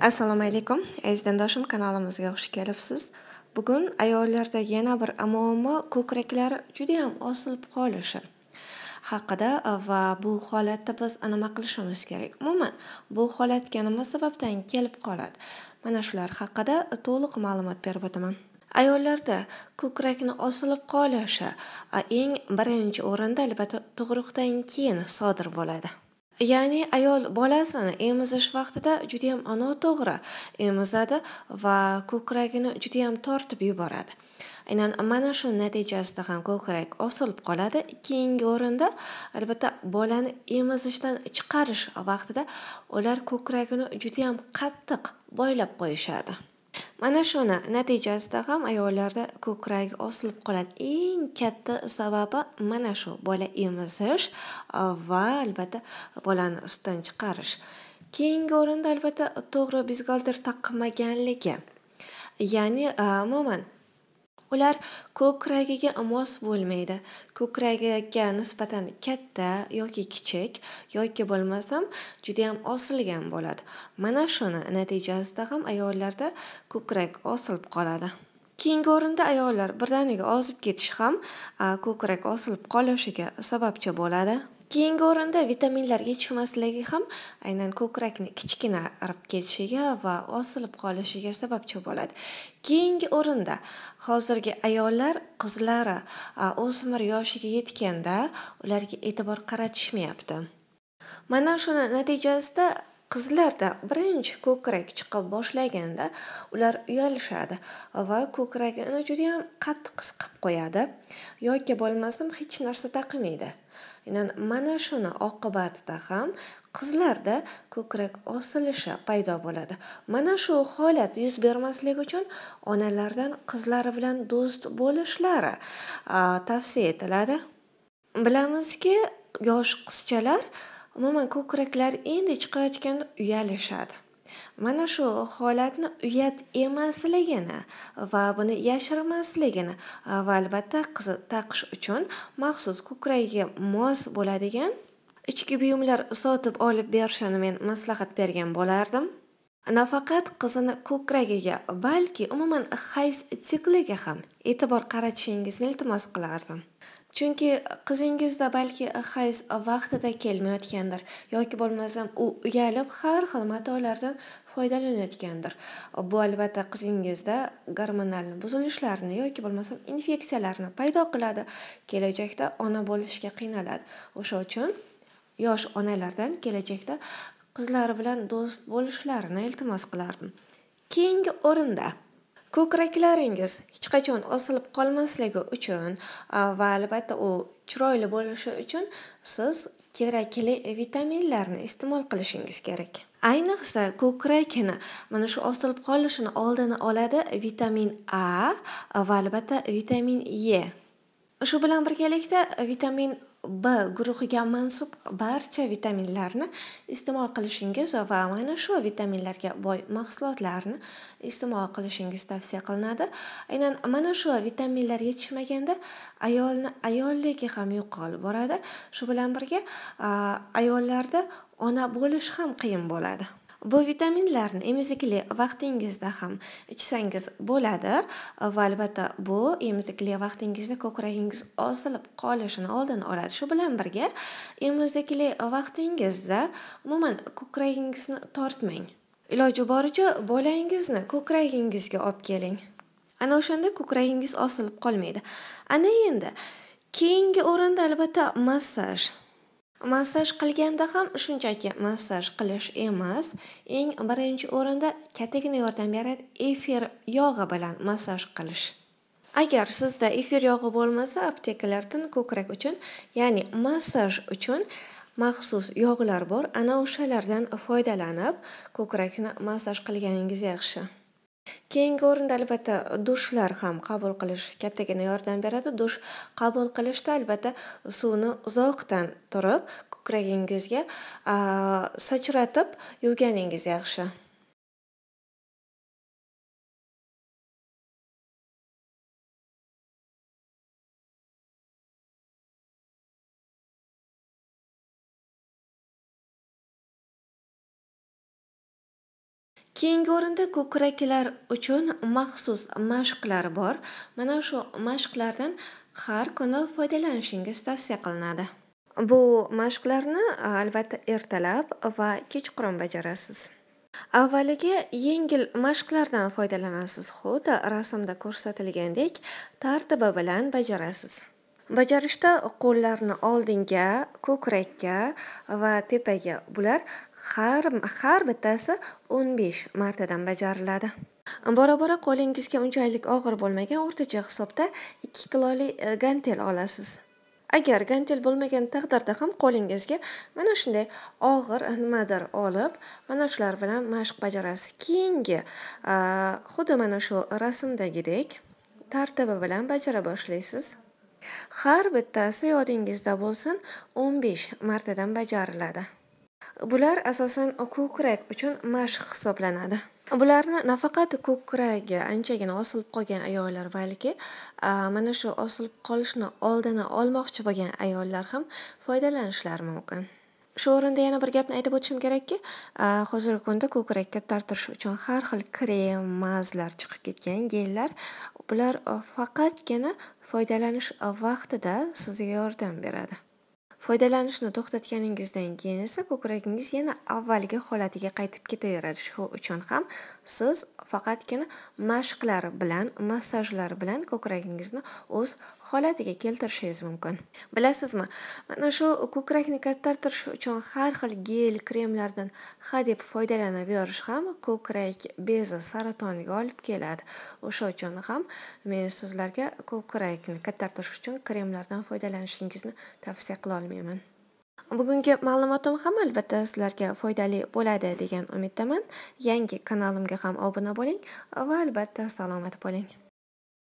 assalomu alaykum aziz dindoshim kanalimizga xush kelibsiz. Bugun ayollarda yana bir muammo ko'kraklari judayam osilib qolishi haqida va bu holatda biz nima qilishimiz kerak. Umuman bu holatga nima sababdan kelib qoladi. Mana shular haqida to'liq ma'lumot berib o'taman. Ayollarda ko'krakni osilib qolishi eng birinchi o'rinda albatta tug'ruqdan keyin sodir bo'ladi. Ya'ni ayol bolasini emizish vaqtida judayam noto'g'ri emizadi va ko'kragini judayam tortib yuboradi. Aynan mana shu natijasida ham ko'krak osilib qoladi. Keyingi o'rinda albatta bolani emizishdan chiqarish vaqtida ular ko'kragini judayam qattiq boylab qo'yishadi. Mana shuni natijasida ham ayollarda ko'kragi osilib qoladi. Eng katta sababi mana shu bola emizish va albatta bolani sutdan chiqarish. Keyingi o'rinda albatta to'g'ri byuxgalter taqmaganligi. Ya'ni umuman ular ko'kragiga mos bo'lmaydi. Ko'kragiga nisbatan katta yoki kichik yoki bo'lmasam judayam osilgan bo'ladi. Mana shuni natijasida ham ayollarda ko'krak osilib qoladi. Keyingi o'rinda ayollar birdaniga ozib ketishi ham ko'krak osilib qolishiga sababchi bo'ladi. Keyingi o'rinda vitaminlar yetishmasligi ham aynan ko'krakni kichkina irib ketishiga va osilib qolishiga sababchi bo'ladi. Keyingi o'rinda hozirgi ayollar qizlari o'smir yoshiga yetganda ularga e'tibor qaratishmayapti. Mana shuni natijasida qizlarda birinchi ko'krak chiqib boshlaganda ular uyalishadi va ko'kragini judayam qattiq qisqib qo'yadi yoki bo'lmasam hech narsa taqmaydi. mana shuni oqibatida ham qizlarda ko'krak osilishi paydo bo'ladi. Mana shu holat yuz bermasligi uchun onalardan qizlari bilan do'st bo'lishlari tavsiya etiladi. Bilamizki, yosh qizchalar umuman ko'kraklar endi chiqayotganda uyalishadi. Mana shu holatni uyat emasligini va buni yashirmasligini va albatta qizi taqish uchun maxsus ko'kragiga mos bo'ladigan ichki buyumlar sotib olib berishini men maslahat bergan bo'lardim. Nafaqat qizini ko'kragiga, balki umuman hayz sikliga ham e'tibor qaratishingizni iltimos qilardim. Chunki qizingizda balki hayz vaqtida kelmayotgandir yoki bo'lmasam u uyalib har xil matolardan foydalanayotgandir. Bu albatta qizingizda gormonal buzilishlarni yoki bo'lmasam infeksiyalarni paydo qiladi. Kelajakda ona bo'lishga qiynaladi. O'sha uchun yosh onalardan kelajakda qizlari bilan do'st bo'lishlarini iltimos qilardim. Keyingi o'rinda ko'kraklaringiz hech qachon osilib qolmasligi uchun va albatta u chiroyli bo'lishi uchun siz kerakli vitaminlarni iste'mol qilishingiz kerak. Ayniqsa ko'krakni mana shu osilib qolishini oldini oladi vitamin A va albatta vitamin E. Shu bilan birgalikda vitamin B guruhiga mansub barcha vitaminlarni iste'mol qilishingiz va mana shu vitaminlarga boy mahsulotlarni iste'mol qilishingiz tavsiya qilinadi. Aynan mana shu vitaminlar yetishmaganda ayolni ayolligi ham yo'qolib boradi. Shu bilan birga ayollarda ona bo'lish ham qiyin bo'ladi. Bu vitaminlarni emizikli vaqtingizda ham ichsangiz bo'ladi e, va albatta bu emizikli vaqtingizda ko'kragingiz osilib qolishini oldini oladi. Shu bilan birga emizikli vaqtingizda umuman ko'kragingizni tortmang. Iloji boricha bolangizni ko'kragingizga olib keling. Ana o'shanda ko'kragingiz osilib qolmaydi. Ana endi keyingi o'rinda albatta massaj. Massaj qilganda ham shunchaki massaj qilish emas, eng birinchi o'rinda kattagina yordam beradi efir yog'i bilan massaj qilish. Agar sizda efir yog'i bo'lmasa, aptekalardan ko'krak uchun, ya'ni massaj uchun maxsus yog'lar bor. Ana o'shalardan foydalanib, ko'krakni massaj qilganingiz yaxshi. Keyingi o'rinda albatta dushlar ham qabul qilish kattagina yordam beradi. Dush qabul qilishda albatta suvni uzoqdan turib ko'kragingizga sachratib yuvganingiz yaxshi. Keyingi o'rinda ko'kraklar uchun maxsus mashqlar bor. Mana shu mashqlardan har kuni foydalanishingiz tavsiya qilinadi. Bu mashqlarni albatta ertalab va kechqurun bajarasiz. Avvaliga yengil mashqlardan foydalanasiz. Xuddi rasmda ko'rsatilgandek tartibi bilan bajarasiz. Bajarishda qo'llarni oldinga, ko'krakka va tepaga bular har har bittasi 15 martadan bajariladi. Bora-bora qo'lingizga unchalik og'ir bo'lmagan o'rtacha hisobda 2 kiloli e, gantel olasiz. Agar gantel bo'lmagan taqdirda ham qo'lingizga mana shunday og'ir nimadir olib, mana shular bilan mashq bajarasiz. Keyingi e, xuddi mana shu rasmdagidek tartibi bilan bajara boshlaysiz. Har bittasi yodingizda bo'lsin 15 martadan bajariladi. Bular asosan ko'krak uchun mashq hisoblanadi. Bularni nafaqat ko'kragi anchagina osilib qolgan ayollar, balki mana shu osilib qolishni oldini olmoqchi bo'lgan ayollar ham foydalanishlari mumkin. Shu o'rinda yana bir gapni aytib o'tishim kerakki, hozirgi kunda ko'krakka tartish uchun har xil krem, mazlar chiqib ketgan, gellar. Bular faqatgina foydalanish vaqtida sizga yordam beradi. Foydalanishni to'xtatganingizdan keyin esa ko'kragingiz yana avvalgi holatiga qaytib ketaveradi. Shu uchun ham siz faqatgina mashqlar bilan, massajlar bilan ko'kragingizni o'z holatiga keltirishingiz mumkin. Bilasizmi, mana shu ko'krakni kattartirish uchun har xil gel, kremlardan hadeb foydalanaverish ham ko'krak bezi saratoniga olib keladi. O'sha uchun ham men sizlarga ko'krakni kattartirish uchun kremlardan foydalanishingizni tavsiya qilolmayman. Olmayman. Bugungi ma'lumotim ham albatta sizlarga foydali bo'ladi degan umiddaman. Yangi kanalimga ham obuna bo'ling va albatta salomat bo'ling.